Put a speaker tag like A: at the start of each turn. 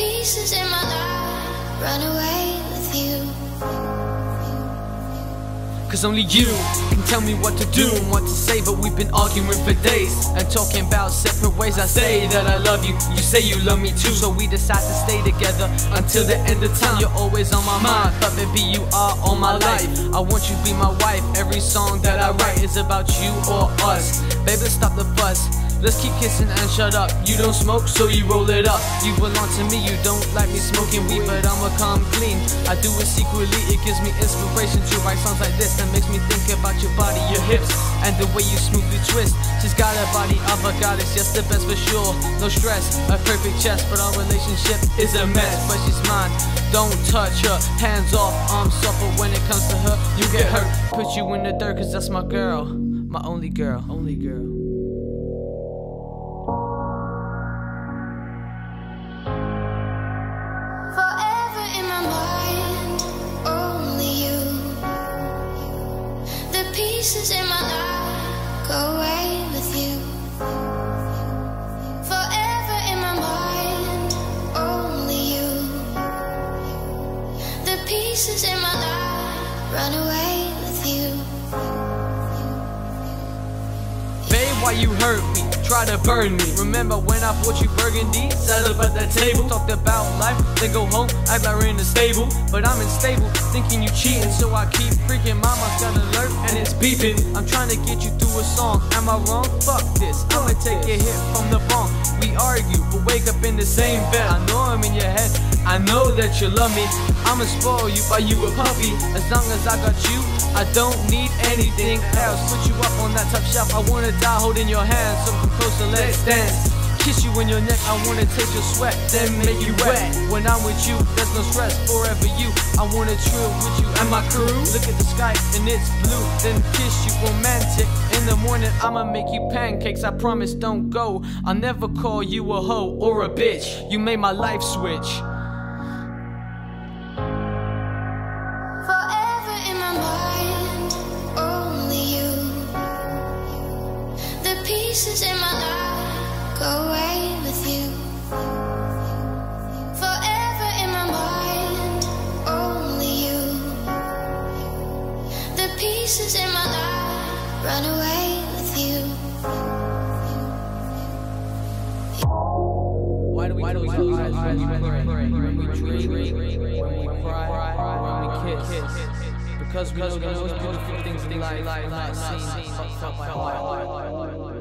A: pieces in my life run away with you.
B: Cause only you can tell me what to do and what to say But we've been arguing for days And talking about separate ways I say that I love you, you say you love me too So we decide to stay together until the end of time You're always on my mind, but baby you are all my life I want you to be my wife, every song that I write is about you or us Baby stop the fuss Let's keep kissing and shut up. You don't smoke, so you roll it up. You belong to me, you don't like me smoking weed, but I'ma come clean. I do it secretly, it gives me inspiration to write songs like this that makes me think about your body, your hips, and the way you smoothly twist. She's got a body of a goddess, yes, the best for sure. No stress, a perfect chest, but our relationship is a mess. But she's mine, don't touch her. Hands off, I'm but when it comes to her, you get hurt. Put you in the dirt, cause that's my girl. My only girl, only girl.
A: Pieces in my life go away with you. Forever in my mind, only you. The pieces in my life run away with you.
B: Babe, why you hurt me? Try to burn me. Remember when I bought you burgundy? Sat up at the table, talked about life, then go home, act like we're in the stable. But I'm unstable, thinking you cheating, so I keep freaking. Mama's got alert and it's beeping. I'm trying to get you through a song. Am I wrong? Fuck this. I'ma take a hit from the bong. We argue, but wake up in the same bed. I know I'm in your head. I know that you love me. I'ma spoil you, buy you a puppy. As long as I got you, I don't need anything else. Put you up on that top shelf. I wanna die holding your hand. So come closer, let's dance. Kiss you in your neck, I wanna taste your sweat, then make you wet. When I'm with you, there's no stress, forever you. I wanna chill with you and my crew. Look at the sky and it's blue, then kiss you romantic. In the morning, I'ma make you pancakes, I promise don't go. I'll never call you a hoe or a bitch. You made my life switch.
A: Pieces in my life go away with you. Forever in my mind, only you. The pieces in my life run away with you.
B: Why do we, Why do we close our eyes when we pray? When we dream, when we cry, when we kiss? Because we know the most beautiful things in life are not seen, but felt by heart.